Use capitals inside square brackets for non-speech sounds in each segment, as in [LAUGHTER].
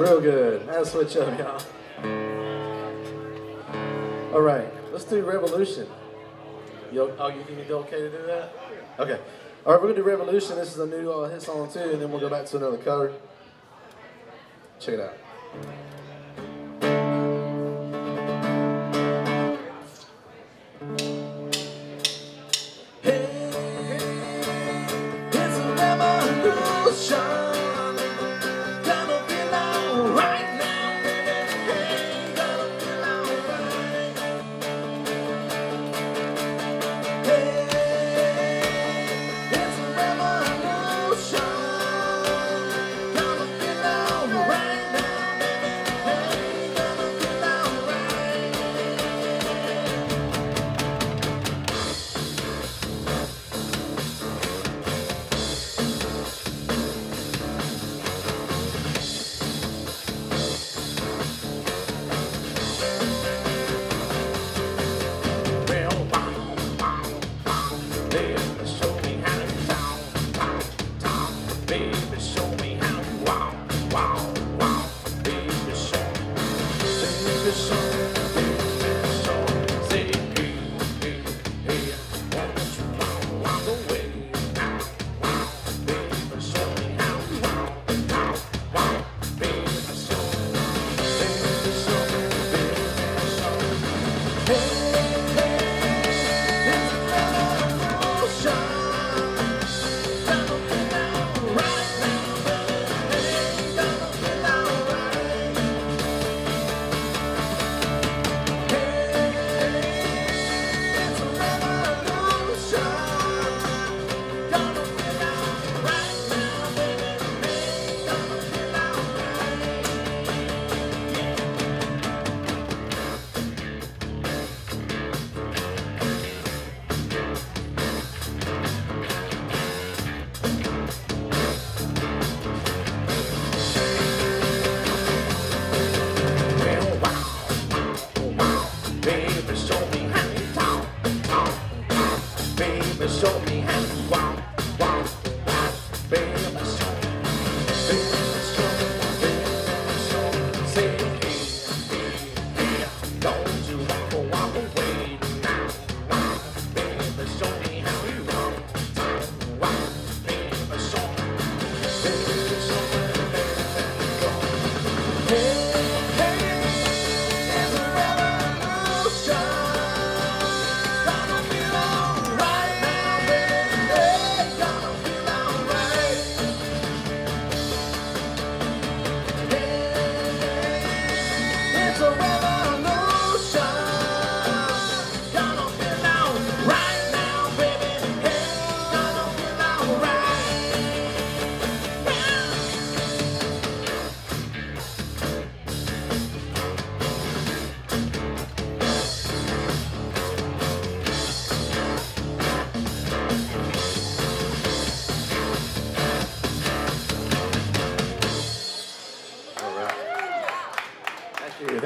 real good. Now switch up, y'all. All right, let's do Revolution. You, oh, you think it's okay to do that? Okay. All right, we're gonna do Revolution. This is a new uh, hit song too, and then we'll go back to another cover. Check it out.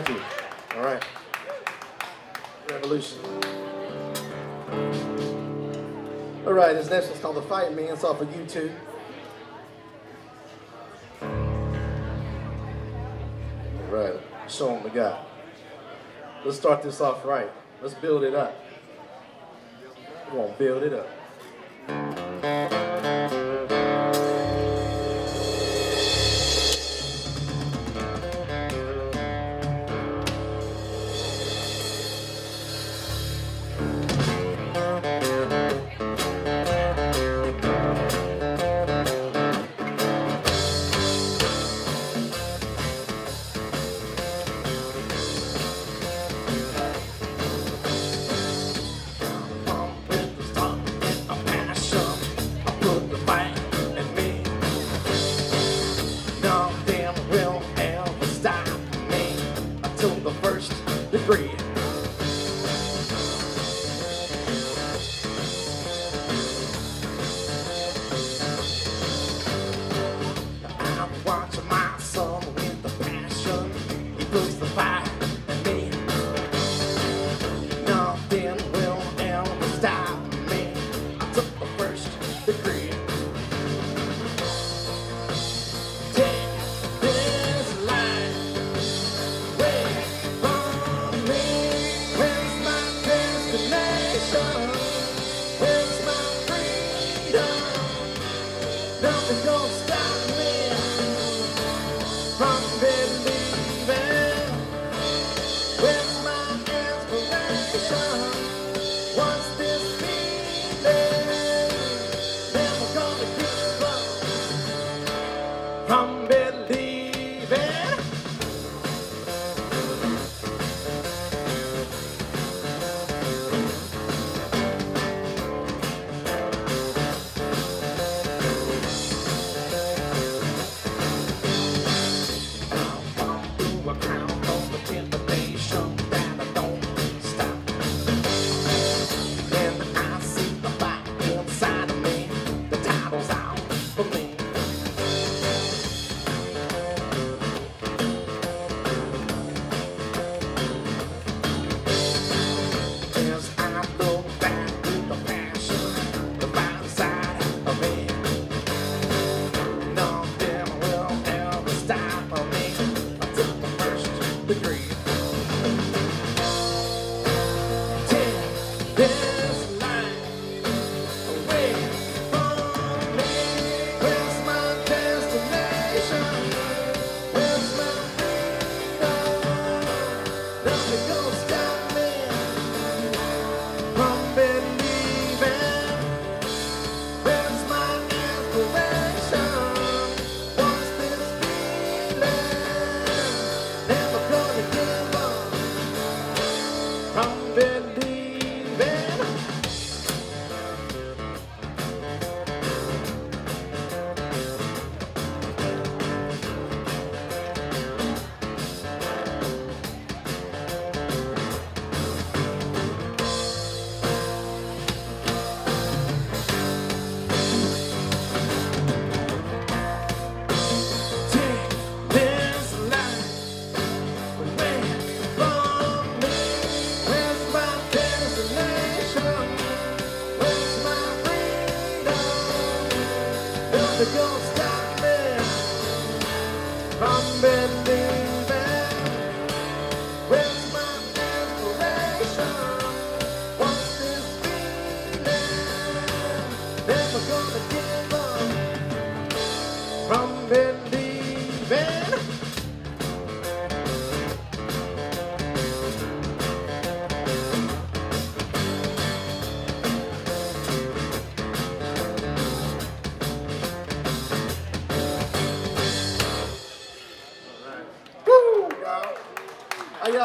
Thank you. All right. Revolution. All right, this next one's called The Fight Man. It's off of YouTube. All right, show them the guy. Let's start this off right. Let's build it up. Come on, build it up.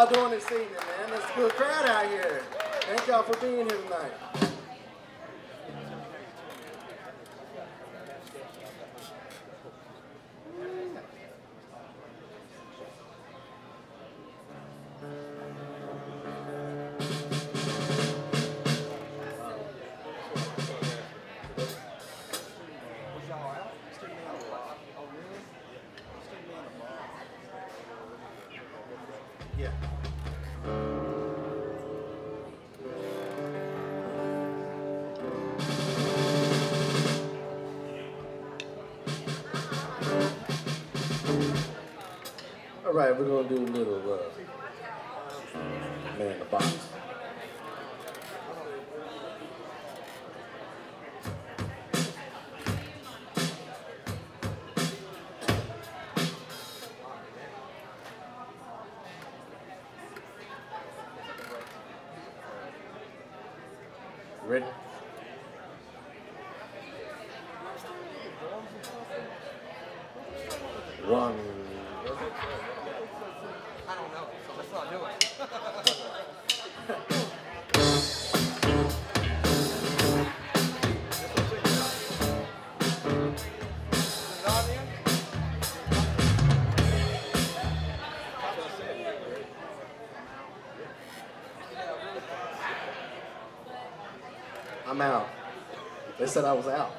Y'all doing this evening, man? That's a good crowd out here. Thank y'all for being here tonight. Yeah. All right, we're gonna do a little uh, man the box. I'm out. They said I was out.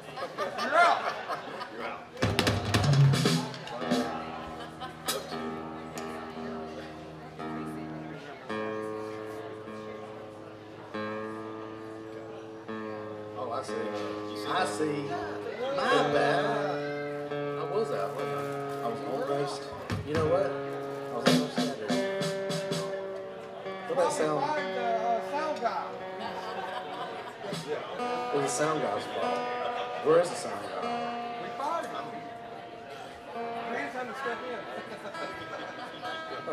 Almost. You know what? I was almost there. What that sound? The uh, sound guy. It was the sound guy's fault. Where is the sound guy? We fired him. Grant's had to step in.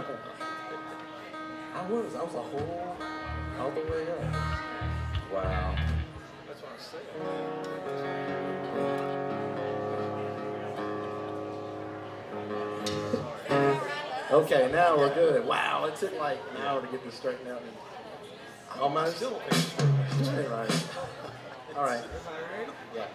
[LAUGHS] I was. I was a whole all the way up. Wow. That's what I'm saying. Okay, now we're good. Wow, it took like an hour to get this straightened out. Almost. Still don't think it's straight. Right. All right. Yeah.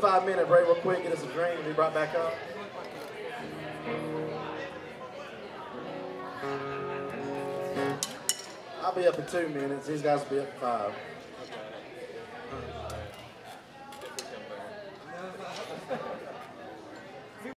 Five minute break real quick, get us a drink, and be right back up. I'll be up in two minutes. These guys will be up in five.